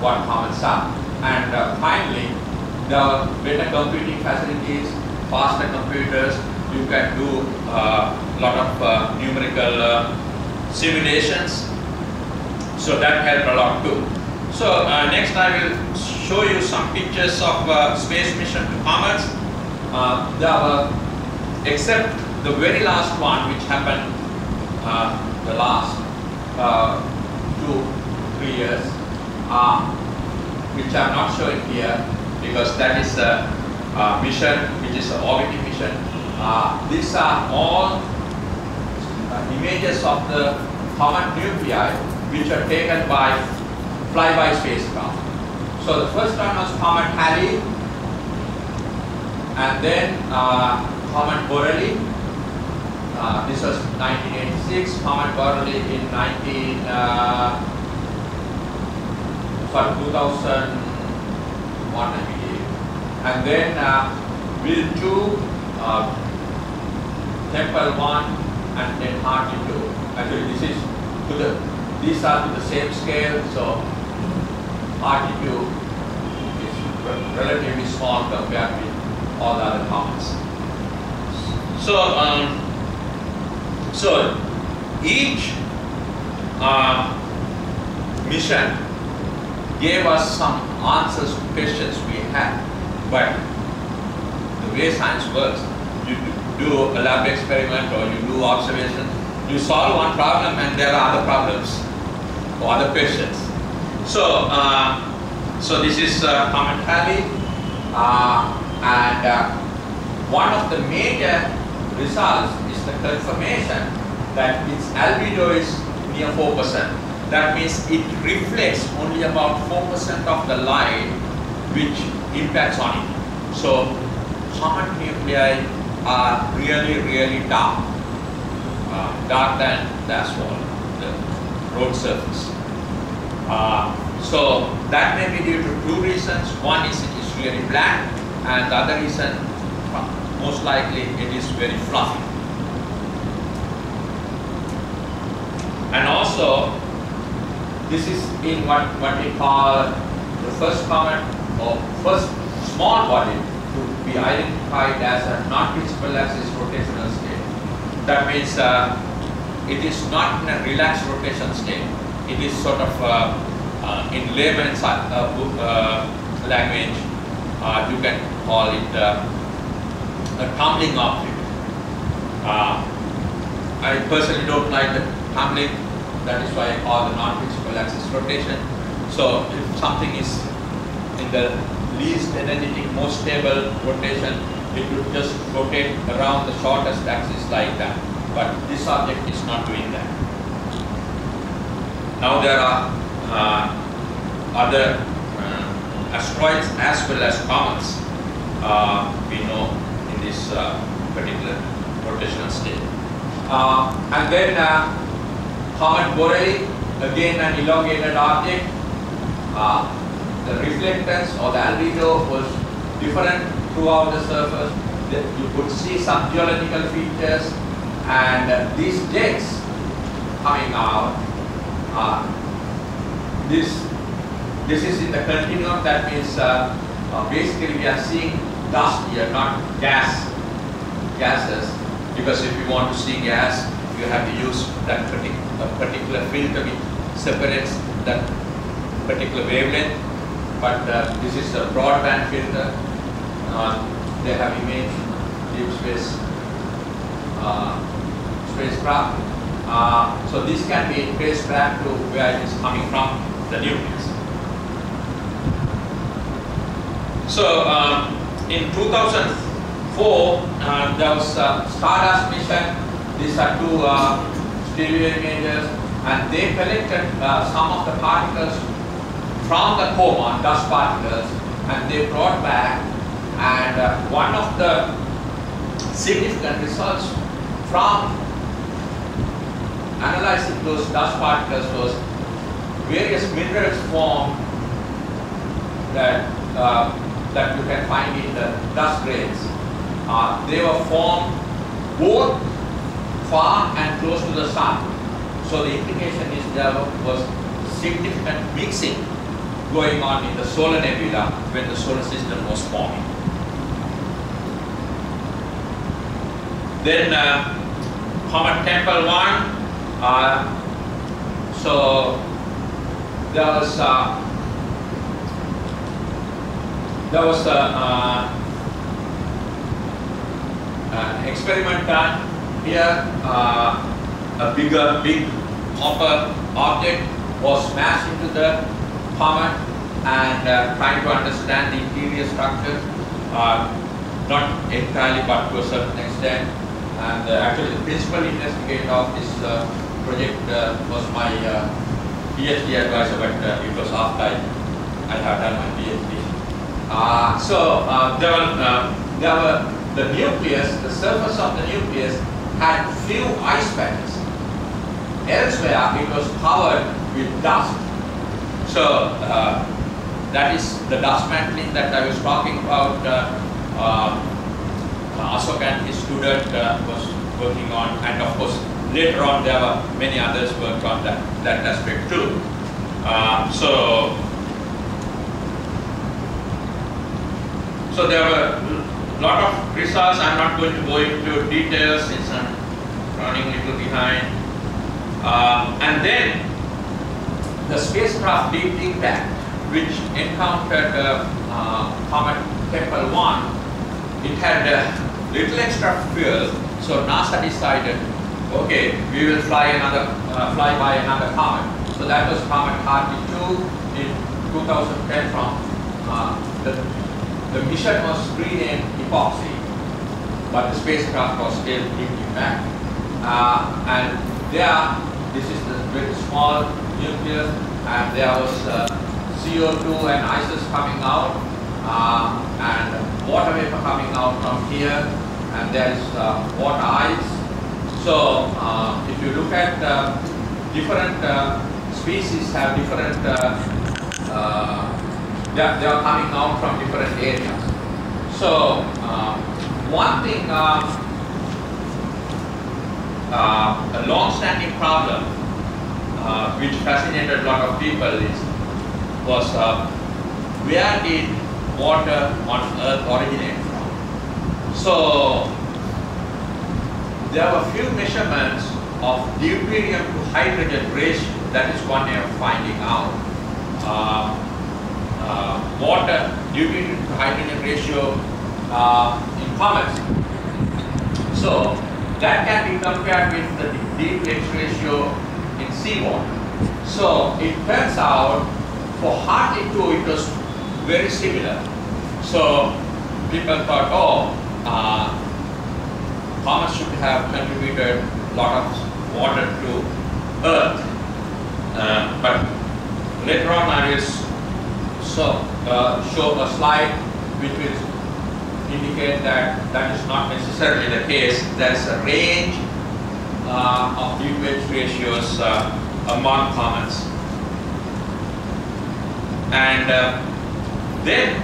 what comets are. And uh, finally, are better computing facilities, faster computers. You can do a lot of uh, numerical uh, simulations. So that helped a lot too. So uh, next I will show you some pictures of uh, space mission to comets. Uh, were, except the very last one which happened uh, the last uh, two, three years, uh, which I'm not showing here because that is a, a mission which is an orbiting mission. Uh, these are all uh, images of the comet nuclei which are taken by flyby spacecraft. So the first one was Comet Halley, and then uh, Comet Borrelly. Uh, this was 1986. Comet Borrelly in 19 uh, sorry 2001 I believe, and then uh, Wild 2, uh, Tempel 1, and then Hartley 2. Actually, this is to the these are to the same scale, so Hartley 2 is relatively small compared with all the other comets. So, um, so each uh, mission gave us some answers to questions we had, but the way science works, you do- a lab experiment or you do observation, you solve one problem and there are other problems or other questions. So, uh, so this is uh, Halley, uh, and uh, one of the major results is the confirmation that its albedo is near 4%. That means it reflects only about 4% of the light which impacts on it. So, comet nuclei are really, really dark, uh, dark than the asphalt, the road surface. Uh, so that may be due to two reasons. One is it is really black, and the other reason, uh, most likely, it is very fluffy. And also, this is in what, what we call the first comet or first small body to be identified as a non-principal axis rotational state. That means uh, it is not in a relaxed rotation state. It is sort of uh, uh, in layman's uh, uh, language, uh, you can call it a tumbling object. I personally don't like the tumbling, that is why I call the non-principal axis rotation. So if something is in the least energetic, most stable rotation, it would just rotate around the shortest axis like that. But this object is not doing that. Now there are uh, other uh, asteroids as well as comets uh, we know in this uh, particular rotational state. Uh, and then uh, comet Borrelly, again an elongated object. The reflectance or the albedo was different throughout the surface. You could see some geological features and these jets coming out. This this is in the continuum. That means uh, uh, basically we are seeing dust here, not gas gases. Because if you want to see gas, you have to use that partic- particular filter which separates that particular wavelength. But uh, this is a broadband filter. Uh, they have image deep space uh, spacecraft. Uh, so this can be back to where it is coming from, the nucleus. So um, in 2004, uh, there was a Stardust mission. These are two uh, stereo images, and they collected uh, some of the particles from the coma, dust particles, and they brought back. And uh, one of the significant results from analyzing those dust particles was various minerals formed that uh, that you can find in the dust grains. Uh, they were formed both far and close to the sun. So the implication is there was significant mixing going on in the solar nebula when the solar system was forming. Then uh, Comet Tempel 1, uh, so there was uh, there was a, uh, an experiment done here. Uh, a bigger, big copper object was smashed into the comet and uh, trying to understand the interior structure, uh, not entirely but to a certain extent. And uh, actually the principal investigator of this uh, project uh, was my uh, PhD advisor, but it was after I, I had done my PhD. So there were, there were the nucleus, the surface of the nucleus had few ice patches. Elsewhere it was covered with dust. So uh, that is the dust mantling that I was talking about. Uh, uh, Ashok and his student uh, was working on, and of course later on there were many others worked on that, that aspect too. So So there were a lot of results. I'm not going to go into details since I'm running a little behind. Uh, and then the spacecraft Deep Impact, which encountered uh, uh, Comet Tempel 1, it had a little extra fuel. So NASA decided, okay, we will fly another, uh, fly by another comet. So that was Comet Hartley 2 in 2010 from uh, the the mission was renamed EPOXI, but the spacecraft was still Deep Impact. Uh, and there, this is the very small nucleus, and there was uh, CO2 and ices coming out, uh, and water vapor coming out from here, and there is uh, water ice. So, uh, if you look at uh, different species have different they are, they are coming out from different areas. So, one thing, a long-standing problem uh, which fascinated a lot of people is, was uh, where did water on Earth originate from? So, there were a few measurements of deuterium to hydrogen ratio. That is one way of finding out. Uh, uh, water deuterium to hydrogen ratio uh, in comets. So that can be compared with the dpH ratio in seawater. So it turns out for Hartley 2 it was very similar. So people thought, oh, uh, comets should have contributed a lot of water to Earth. Uh, but later on I will so, uh, show a slide which will indicate that that is not necessarily the case. There is a range of dpH ratios uh, among comets. And uh, then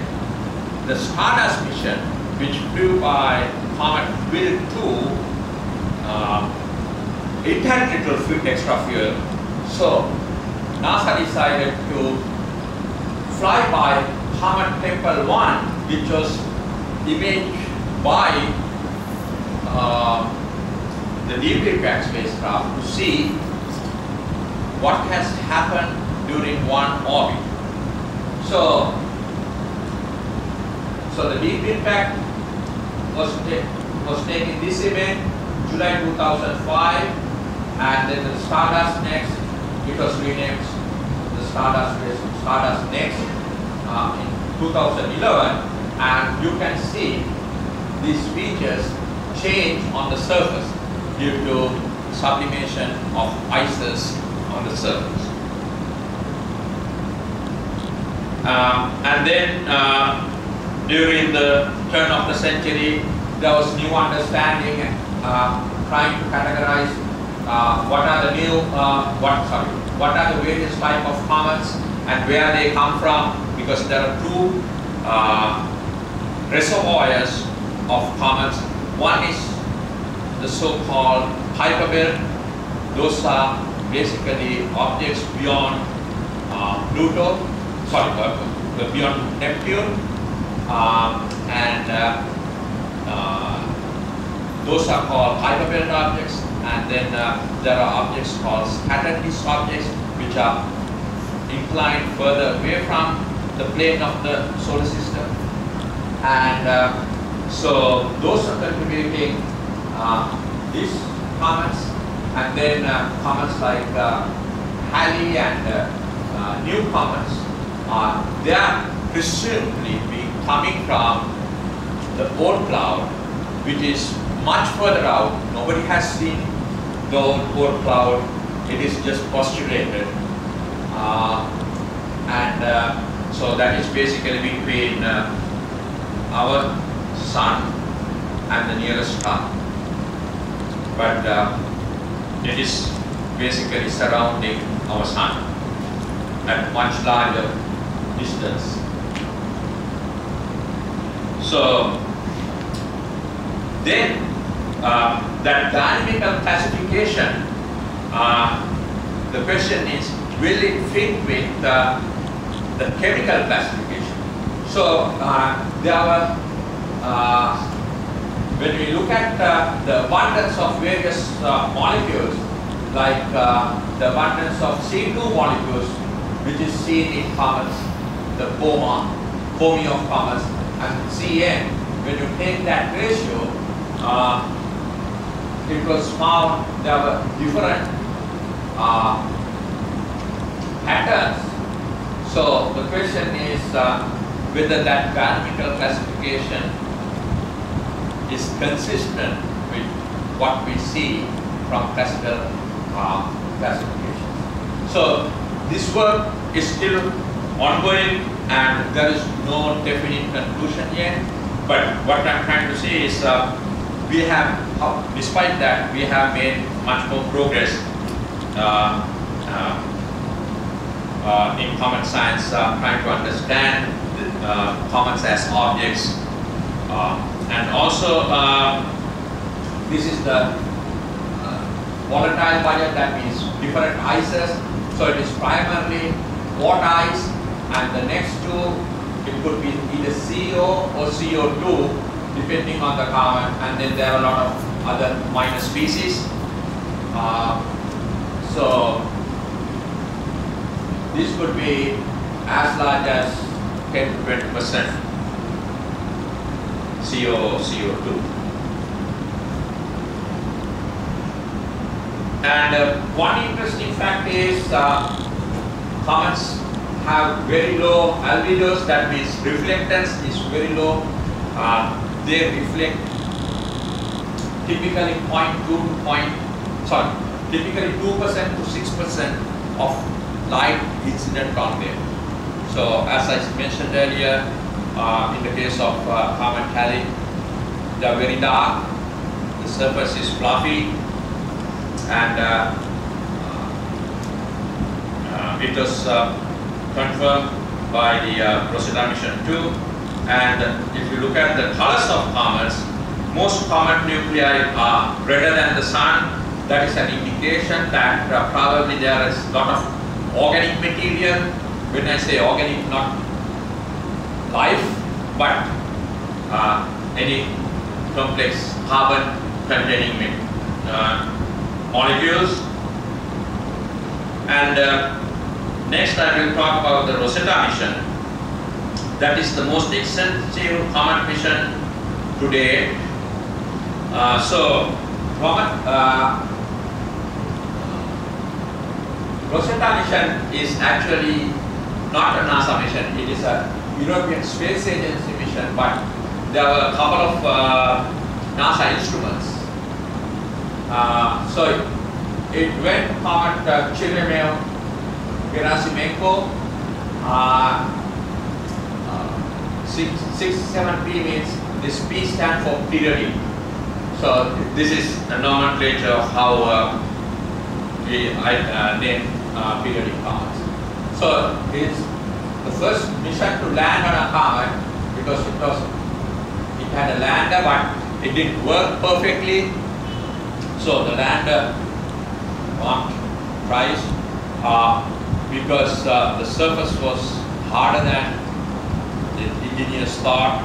the Stardust mission, which flew by Comet Wild 2, uh, it had little extra fuel. So NASA decided to fly by Comet Tempel 1, which was imaged by uh, the Deep Impact spacecraft to see what has happened during one orbit. So, so the Deep Impact was, was taking this event July 2005 and then the Stardust next, it was renamed the Stardust, Stardust next uh, in 2011 and you can see these features change on the surface due to sublimation of ices on the surface. Um, and then uh, during the turn of the century, there was new understanding and uh, trying to categorize uh, what are the new, uh, what, sorry, what are the various type of comets and where they come from because there are two uh, reservoirs of comets. One is the so-called belt. Those are basically objects beyond uh, Pluto. sorry, uh, beyond Neptune, um, and uh, uh, those are called belt objects. And then uh, there are objects called scattered disk objects, which are inclined further away from the plane of the solar system. And uh, so those are contributing uh, these comets, and then uh, comets like uh, Halley and uh, uh, new comets, uh, they are presumably be coming from the Oort cloud, which is much further out. Nobody has seen the Oort, Oort cloud. It is just postulated. Uh, and uh, so that is basically between uh, our sun and the nearest star. But uh, it is basically surrounding our sun at much larger distance. So then uh, that dynamical classification, uh, the question is, will it fit with uh, the chemical classification? So uh, there are, uh, when we look at uh, the abundance of various uh, molecules, like uh, the abundance of C2 molecules, which is seen in comets, the POMA, POMI of comets, and Cn, when you take that ratio, uh, it was found there were different uh, patterns. So the question is uh, whether that dynamical classification is consistent with what we see from classical uh, classification. So this work is still ongoing and there is no definite conclusion yet. But what I'm trying to say is uh, we have, despite that, we have made much more progress uh, uh, uh, in common science, uh, trying to understand the, uh, comets as objects. Uh, and also, this is the volatile budget, that means different ices. So it is primarily water ice, and the next two, it could be either CO or CO2, depending on the comet, and then there are a lot of other minor species. Uh, so this could be as large as 10 to 20 percent CO CO2. And uh, one interesting fact is uh, comets have very low albedos, that means reflectance is very low. Uh, they reflect typically 0.2 point, sorry, typically 2% to 6% of light incident on them. So as I mentioned earlier, uh, in the case of uh, comet Halley, they are very dark, the surface is fluffy, and uh, uh it was uh, confirmed by the uh, Rosetta mission 2 and if you look at the colors of comets, most comet nuclei are redder than the sun. That is an indication that probably there is a lot of organic material. When I say organic, not life, but uh, any complex carbon containing uh, molecules. And uh, next I will talk about the Rosetta mission that is the most extensive comet mission today. Uh, so, comet, uh, Rosetta mission is actually not a NASA mission. It is a European Space Agency mission, but there were a couple of uh, NASA instruments. Uh, so, it went part uh, Churyumov Gerasimenko. Uh, six, six, seven P means this P stands for periodic. So this is the nomenclature of how uh, we uh, name uh, periodic comets. So it's first mission to land on a comet because it was it had a lander but it didn't work perfectly. So the lander got twice uh, because uh, the surface was harder than the engineers thought,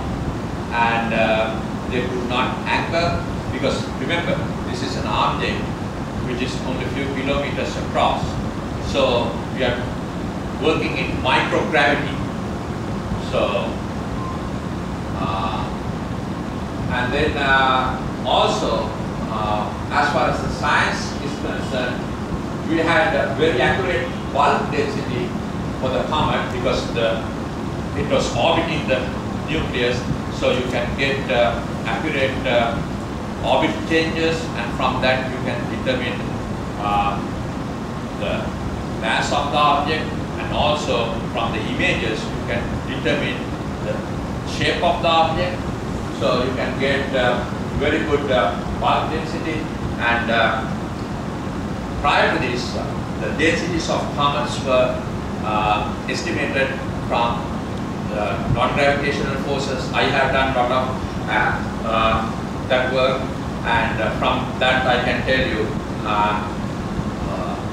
and uh, they could not anchor because remember, this is an object which is only a few kilometers across. So we are working in microgravity. So, uh, and then uh, also, uh, as far as the science is concerned, we had a very accurate bulk density for the comet because the it was orbiting the nucleus, so you can get uh, accurate uh, orbit changes, and from that you can determine uh, the mass of the object, and also from the images you can determine the shape of the object. So you can get uh, very good uh, bulk density, and uh, prior to this, uh, the densities of comets were uh, estimated from non-gravitational forces. I have done a lot of uh, that work, and from that I can tell you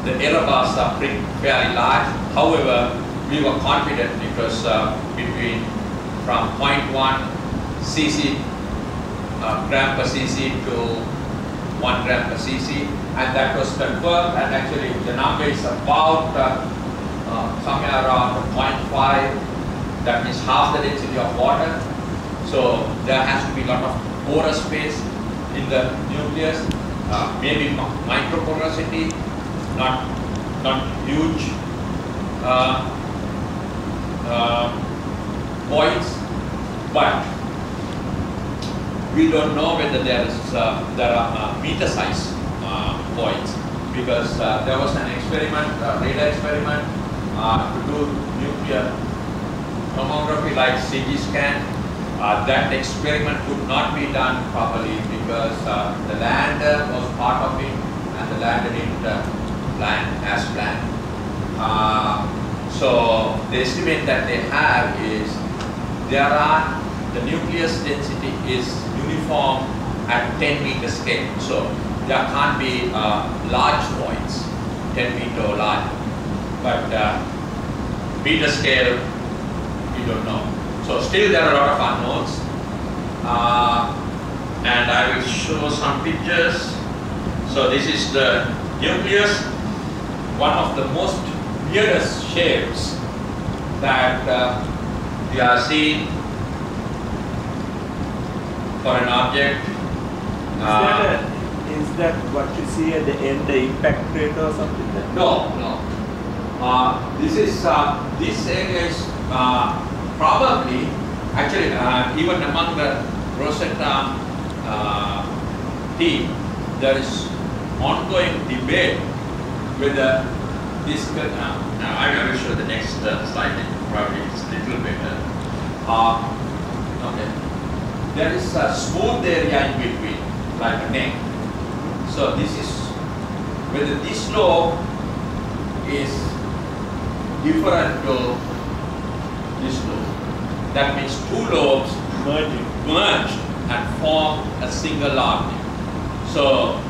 the error bars are pretty fairly large. However, we were confident because uh, between from 0.1 cc uh, gram per cc to 1 gram per cc, and that was confirmed. And actually, the number is about uh, uh, somewhere around 0.5 that means half the density of water. So there has to be a lot of porous space in the nucleus, uh, maybe mi- microporosity, not not huge uh, uh, but we don't know whether there is uh, there are uh, meter size uh, voids because uh, there was an experiment, uh, radar experiment to do nuclear tomography like CT scan. That experiment could not be done properly because the lander was part of it and the lander didn't land as planned. Uh, so the estimate that they have is there are the nucleus density is uniform at 10 meter scale. So there can't be uh, large voids, 10 meter or larger. But uh, meter scale, we don't know. So still there are a lot of unknowns. Uh, and I will show some pictures. So this is the nucleus, one of the most weirdest shapes that uh, we are seeing for an object. Is Uh, that, a, is that what you see at the end, the impact crater or something like that? No, no. Uh, this is, uh, this area is uh, probably, actually, uh, even among the Rosetta uh, team, there is ongoing debate whether this, uh, now I will show the next uh, slide, probably it's a little better. Uh, okay. There is a smooth area in between, like a neck. So this is whether this lobe is different to this lobe. That means two lobes Merging. merged and form a single object. So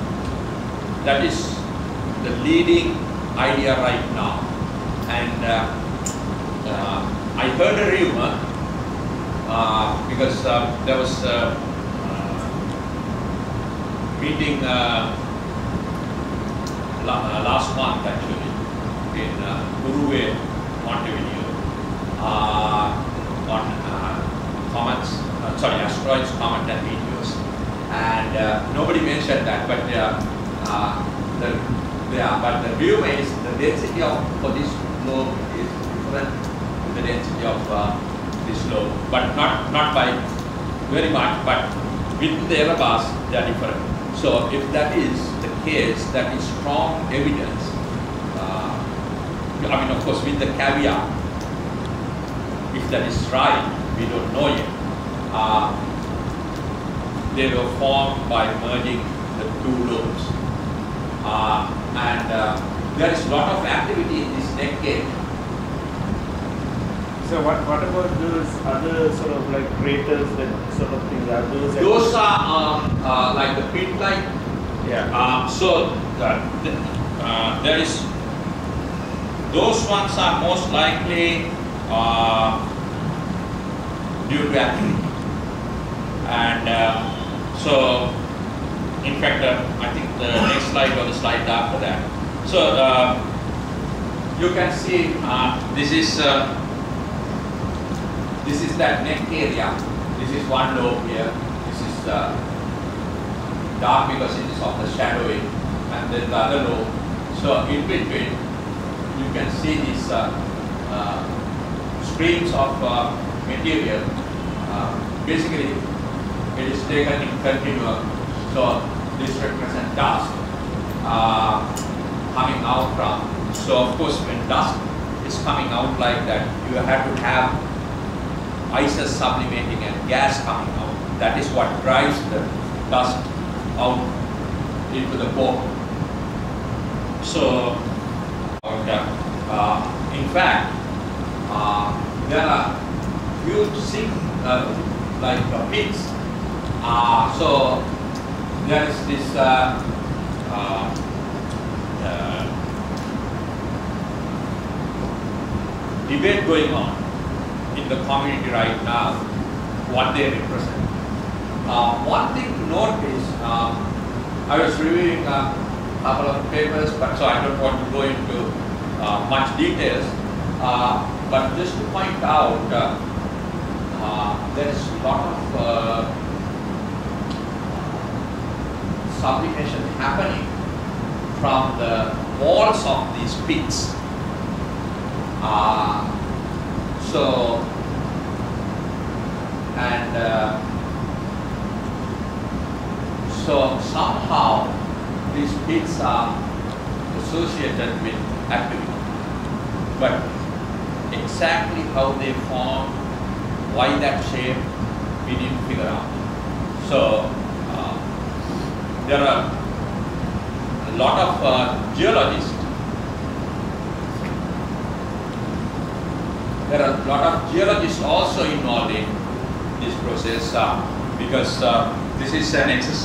that is the leading idea right now. And uh, uh, I heard a rumor uh, because uh, there was a uh, meeting uh, uh, last month actually in uh, Uruguay, Montevideo, on comets, sorry, asteroids, comet and meteors. And nobody mentioned that, but the, yeah, but the view is the density of for this lobe is different to the density of uh, this lobe, but not not by very much, but within the error bars they are different. So if that is the case, that is strong evidence. Uh, I mean, of course, with the caveat, if that is right, we don't know yet. Uh, they were formed by merging the two lobes. Uh, and uh, there is a lot of activity in this decade. So what, what about those other sort of like craters that sort of things? Are those? Those are um, uh, like the pit-like. Yeah. Um, so the, the, uh, there is those ones are most likely uh, due to accident. And uh, so, in fact, uh, I think the next slide or the slide after that. So, uh, you can see uh, this is uh, this is that neck area. This is one lobe here. This is uh, dark because it is of the shadowing, and then the other lobe. So in between, you can see these uh, uh, streams of material. Basically, it is taken in continuum. So this represents dust uh, coming out from. So of course, when dust is coming out like that, you have to have ices sublimating and gas coming out. That is what drives the dust out into the core. So, uh, uh, in fact, uh, there are huge sink uh, like uh, pits. Uh, so there is this uh, uh, uh, debate going on in the community right now, what they represent. Uh, one thing to note is, uh, I was reviewing a couple of papers, but so I don't want to go into uh, much details. But just to point out, there is a lot of sublimation happening from the walls of these pits. Uh, so, and uh, so somehow these pits are associated with activity. But exactly how they form, why that shape, we didn't figure out. So there are a lot of uh, geologists. There are a lot of geologists also involved in this process uh, because uh, this is an exercise